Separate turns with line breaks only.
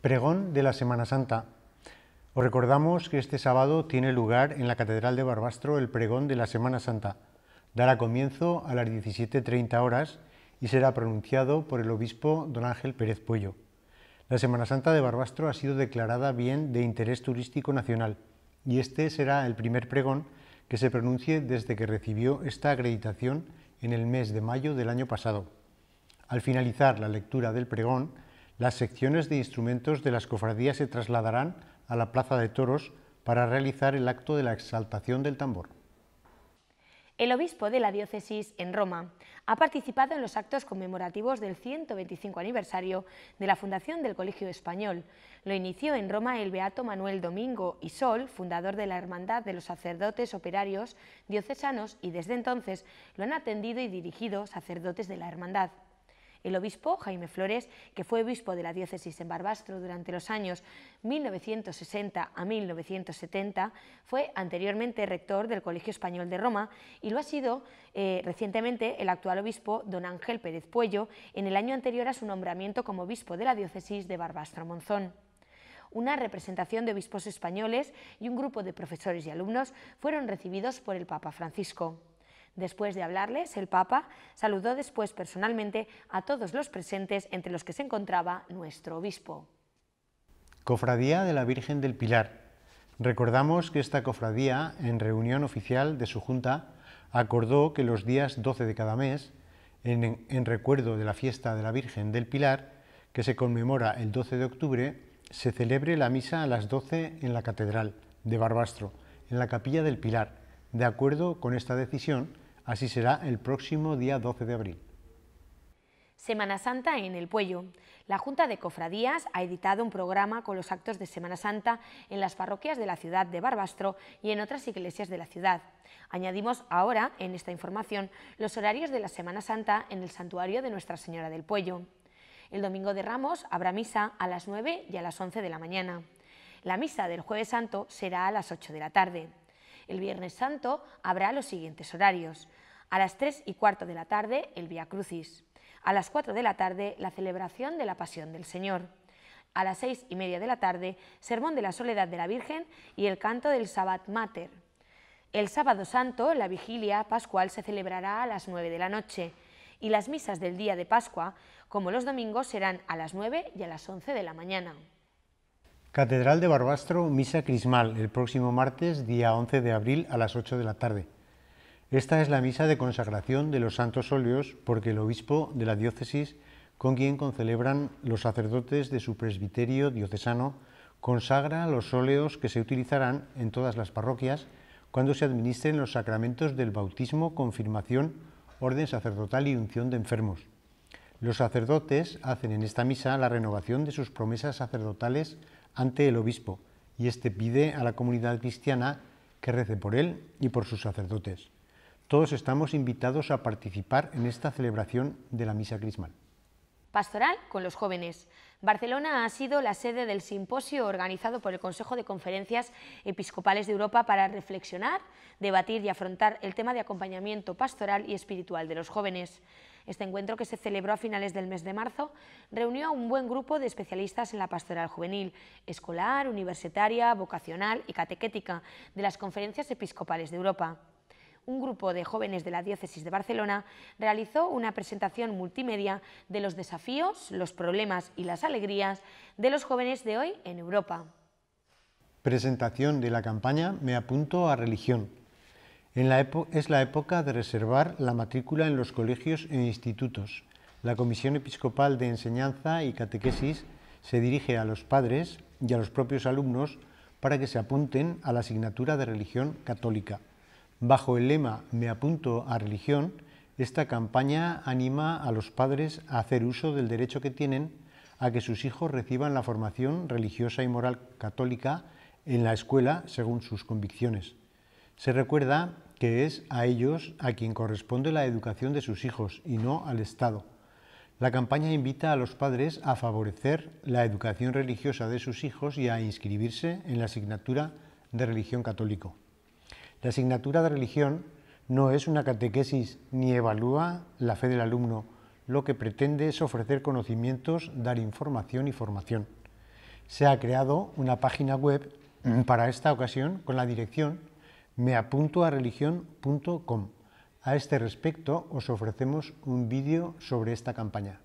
Pregón de la Semana Santa. Os recordamos que este sábado tiene lugar en la Catedral de Barbastro el pregón de la Semana Santa. Dará comienzo a las 17.30 horas y será pronunciado por el obispo don Ángel Pérez Puello. La Semana Santa de Barbastro ha sido declarada bien de interés turístico nacional y este será el primer pregón que se pronuncie desde que recibió esta acreditación en el mes de mayo del año pasado. Al finalizar la lectura del pregón, las secciones de instrumentos de las cofradías se trasladarán a la Plaza de Toros para realizar el acto de la exaltación del tambor.
El obispo de la diócesis en Roma ha participado en los actos conmemorativos del 125 aniversario de la fundación del Colegio Español. Lo inició en Roma el beato Manuel Domingo y Sol, fundador de la Hermandad de los Sacerdotes Operarios Diocesanos, y desde entonces lo han atendido y dirigido sacerdotes de la Hermandad. El obispo Jaime Flores, que fue obispo de la diócesis en Barbastro durante los años 1960 a 1970, fue anteriormente rector del Colegio Español de Roma y lo ha sido eh, recientemente el actual obispo don Ángel Pérez Puello en el año anterior a su nombramiento como obispo de la diócesis de Barbastro Monzón una representación de obispos españoles y un grupo de profesores y alumnos fueron recibidos por el Papa Francisco. Después de hablarles, el Papa saludó después personalmente a todos los presentes, entre los que se encontraba nuestro obispo.
Cofradía de la Virgen del Pilar. Recordamos que esta cofradía, en reunión oficial de su junta, acordó que los días 12 de cada mes, en, en, recuerdo de la fiesta de la Virgen del Pilar, que se conmemora el 12 de octubre, se celebre la misa a las 12 en la Catedral de Barbastro, en la Capilla del Pilar. De acuerdo con esta decisión, Así será el próximo día 12 de abril.
Semana Santa en el Puello. La Junta de Cofradías ha editado un programa con los actos de Semana Santa en las parroquias de la ciudad de Barbastro y en otras iglesias de la ciudad. Añadimos ahora, en esta información, los horarios de la Semana Santa en el santuario de Nuestra Señora del Puello. El domingo de Ramos habrá misa a las 9 y a las 11 de la mañana. La misa del Jueves Santo será a las 8 de la tarde. El Viernes Santo habrá los siguientes horarios. A las 3 y cuarto de la tarde, el Via Crucis. A las 4 de la tarde, la celebración de la Pasión del Señor. A las 6 y media de la tarde, Sermón de la Soledad de la Virgen y el canto del Sabbat Mater. El sábado santo, la vigilia pascual se celebrará a las 9 de la noche y las misas del día de Pascua, como los domingos, serán a las 9 y a las 11 de la mañana.
Catedral de Barbastro, Misa Crismal, el próximo martes, día 11 de abril, a las 8 de la tarde. Esta es la misa de consagración de los santos óleos porque el obispo de la diócesis, con quien concelebran los sacerdotes de su presbiterio diocesano, consagra los óleos que se utilizarán en todas las parroquias cuando se administren los sacramentos del bautismo, confirmación, orden sacerdotal y unción de enfermos. Los sacerdotes hacen en esta misa la renovación de sus promesas sacerdotales ante el obispo y éste pide a la comunidad cristiana que rece por él y por sus sacerdotes. Todos estamos invitados a participar en esta celebración de la misa crismal.
Pastoral con los jóvenes. Barcelona ha sido la sede del simposio organizado por el Consejo de Conferencias Episcopales de Europa para reflexionar, debatir y afrontar el tema de acompañamiento pastoral y espiritual de los jóvenes. Este encuentro, que se celebró a finales del mes de marzo, reunió a un buen grupo de especialistas en la pastoral juvenil, escolar, universitaria, vocacional y catequética de las conferencias episcopales de Europa. Un grupo de jóvenes de la diócesis de Barcelona realizó una presentación multimedia de los desafíos, los problemas y las alegrías de los jóvenes de hoy en Europa.
Presentación de la campaña Me apunto a religión, es la época de reservar la matrícula en los colegios e institutos. La Comisión Episcopal de Enseñanza y Catequesis se dirige a los padres y a los propios alumnos para que se apunten a la asignatura de religión católica. Bajo el lema Me apunto a religión, esta campaña anima a los padres a hacer uso del derecho que tienen a que sus hijos reciban la formación religiosa y moral católica en la escuela según sus convicciones. Se recuerda que es a ellos a quien corresponde la educación de sus hijos y no al Estado. La campaña invita a los padres a favorecer la educación religiosa de sus hijos y a inscribirse en la asignatura de religión católico. La asignatura de religión no es una catequesis ni evalúa la fe del alumno. Lo que pretende es ofrecer conocimientos, dar información y formación. Se ha creado una página web para esta ocasión con la dirección meapuntoareligion.com. A este respecto os ofrecemos un vídeo sobre esta campaña.